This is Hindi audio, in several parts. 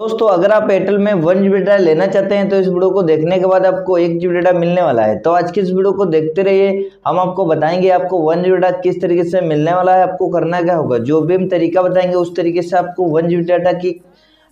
दोस्तों, अगर आप एयरटेल में वन जी डाटा लेना चाहते हैं तो इस वीडियो को देखने के बाद आपको एक जी डाटा मिलने वाला है। तो आज की इस वीडियो को देखते रहिए। हम आपको बताएँगे आपको वन जी डाटा किस तरीके से मिलने वाला है, आपको करना क्या होगा। जो भी हम तरीका बताएँगे, उस तरीके से आपको वन जी डाटा की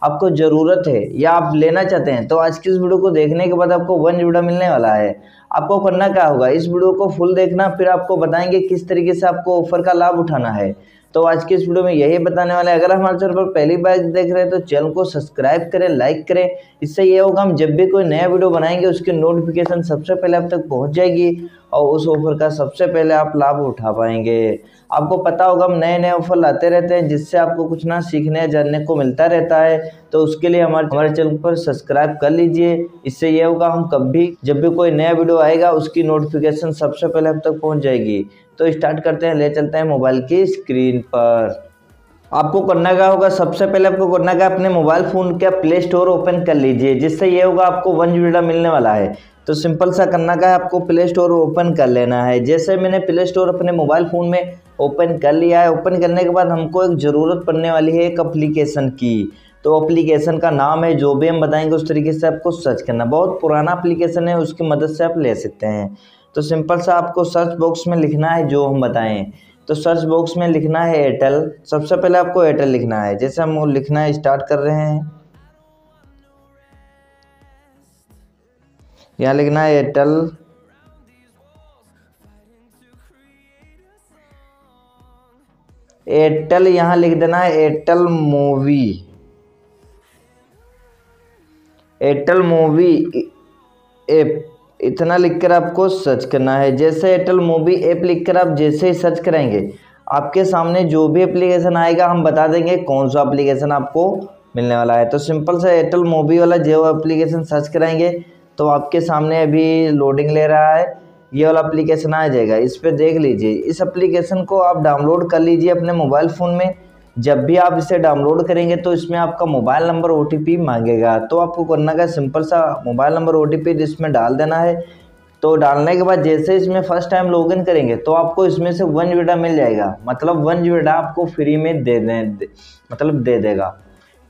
आपको ज़रूरत है या आप लेना चाहते हैं तो आज की इस वीडियो को देखने के बाद आपको वन जी मिलने वाला है। आपको करना क्या होगा? इस वीडियो को फुल देखना, फिर आपको बताएँगे किस तरीके से आपको ऑफ़र का लाभ उठाना है। तो आज के इस वीडियो में यही बताने वाले हैं। अगर हमारे चैनल पर पहली बार देख रहे हैं तो चैनल को सब्सक्राइब करें, लाइक करें। इससे ये होगा, हम जब भी कोई नया वीडियो बनाएँगे, उसकी नोटिफिकेशन सबसे पहले अब तक पहुँच जाएगी। और उस ऑफ़र का सबसे पहले आप लाभ उठा पाएँगे। आपको पता होगा, हम नए नए ऑफ़र लाते रहते हैं, जिससे आपको कुछ ना सीखने जानने को मिलता रहता है। तो उसके लिए हमारे हमारे चैनल पर सब्सक्राइब कर लीजिए। इससे यह होगा, हम कभी जब भी कोई नया वीडियो आएगा, उसकी नोटिफिकेशन सबसे पहले अब तक पहुँच जाएगी। तो स्टार्ट करते हैं, ले चलते हैं मोबाइल की स्क्रीन पर। आपको करना क्या होगा, सबसे पहले आपको करना क्या, अपने मोबाइल फ़ोन का प्ले स्टोर ओपन कर लीजिए, जिससे ये होगा, आपको वन जी मिलने वाला है। तो सिंपल सा करना का है, आपको प्ले स्टोर ओपन कर लेना है। जैसे मैंने प्ले स्टोर अपने मोबाइल फ़ोन में ओपन कर लिया है ओपन करने के बाद हमको एक ज़रूरत पड़ने वाली है एक अप्लीकेशन की। तो अप्लीकेशन का नाम है, जो भी हम बताएँगे उस तरीके से आपको सर्च करना। बहुत पुराना अप्लीकेशन है, उसकी मदद से आप ले सकते हैं। तो सिंपल सा आपको सर्च बॉक्स में लिखना है, जो हम बताएँ। तो सर्च बॉक्स में लिखना है एयरटेल सबसे पहले आपको एयरटेल लिखना है। जैसे हम लिखना स्टार्ट कर रहे हैं। यहाँ लिखना है एयरटेल एयरटेल यहाँ लिख देना है Airtel movie Airtel movie app इतना लिखकर आपको सर्च करना है। जैसे एयरटेल मूवी ऐप लिखकर आप जैसे ही सर्च करेंगे, आपके सामने जो भी एप्लीकेशन आएगा, हम बता देंगे कौन सा एप्लीकेशन आपको मिलने वाला है। तो सिंपल सा एयरटेल मूवी वाला जो एप्लीकेशन सर्च कराएँगे तो आपके सामने अभी लोडिंग ले रहा है। ये वाला एप्लीकेशन आ जाएगा। इस पर देख लीजिए। इस एप्लीकेशन को आप डाउनलोड कर लीजिए अपने मोबाइल फ़ोन में। जब भी आप इसे डाउनलोड करेंगे तो इसमें आपका मोबाइल नंबर ओटीपी मांगेगा। तो आपको करना का सिंपल सा मोबाइल नंबर ओटीपी इसमें डाल देना है। तो डालने के बाद जैसे इसमें फ़र्स्ट टाइम लॉगिन करेंगे तो आपको इसमें से वन जीबी मिल जाएगा। मतलब वन जीबी आपको फ्री में दे दें दे मतलब दे देगा।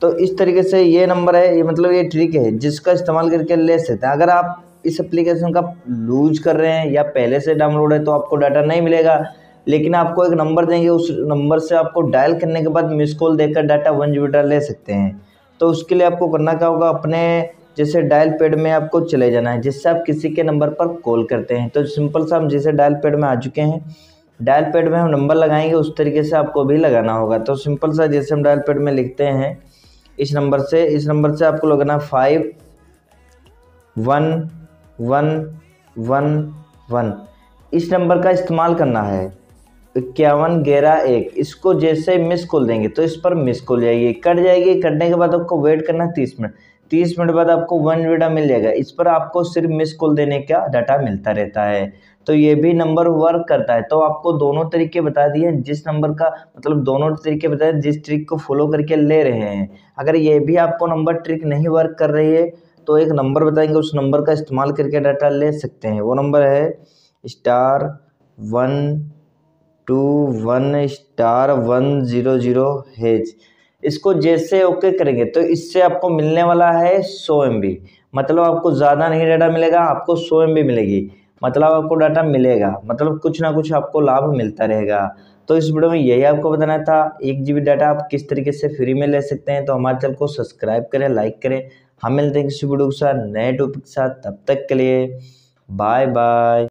तो इस तरीके से ये नंबर है, ये मतलब ये ट्रिक है, जिसका इस्तेमाल करके ले सकते हैं। अगर आप इस एप्लीकेशन का लूज कर रहे हैं या पहले से डाउनलोड है तो आपको डाटा नहीं मिलेगा। लेकिन आपको एक नंबर देंगे, उस नंबर से आपको डायल करने के बाद मिस कॉल देकर डाटा वन जी ले सकते हैं। तो उसके लिए आपको करना क्या होगा, अपने जैसे डायल पेड में आपको चले जाना है, जिससे आप किसी के नंबर पर कॉल करते हैं। तो सिंपल सा हम जैसे डायल पेड में आ चुके हैं। डायल पेड में हम नंबर लगाएँगे, उस तरीके से आपको भी लगाना होगा। तो सिंपल सा जैसे हम डायल पेड में लिखते हैं इस नंबर से, इस नंबर से आपको लगाना five one one one one इस नंबर का इस्तेमाल करना है। इक्यावन, ग्यारह, एक. इसको जैसे मिस कॉल देंगे तो इस पर मिस कॉल जाएगी। कट जाएगी, कटने के बाद आपको वेट करना है तीस मिनट। तीस मिनट बाद आपको वन डाटा मिल जाएगा। इस पर आपको सिर्फ़ मिस कॉल देने का डाटा मिलता रहता है। तो ये भी नंबर वर्क करता है। तो आपको दोनों तरीके बता दिए, जिस नंबर का मतलब दोनों तरीके बताए जिस ट्रिक को फॉलो करके ले रहे हैं। अगर ये भी आपको नंबर ट्रिक नहीं वर्क कर रही है तो एक नंबर बताएँगे, उस नंबर का इस्तेमाल करके डाटा ले सकते हैं। वो नंबर है star one two one star one zero zero hash इसको जैसे ओके करेंगे तो इससे आपको मिलने वाला है सौ एम मतलब आपको ज़्यादा नहीं डाटा मिलेगा, आपको सौ एम मिलेगी। मतलब आपको डाटा मिलेगा मतलब कुछ ना कुछ आपको लाभ मिलता रहेगा। तो इस वीडियो में यही आपको बताना था, एक जीबी डाटा आप किस तरीके से फ्री में ले सकते हैं तो हमारे चैनल को सब्सक्राइब करें लाइक करें। हम मिलते हैं किसी वीडियो के साथ, नए टॉपिक के साथ, तब तक के लिए बाय बाय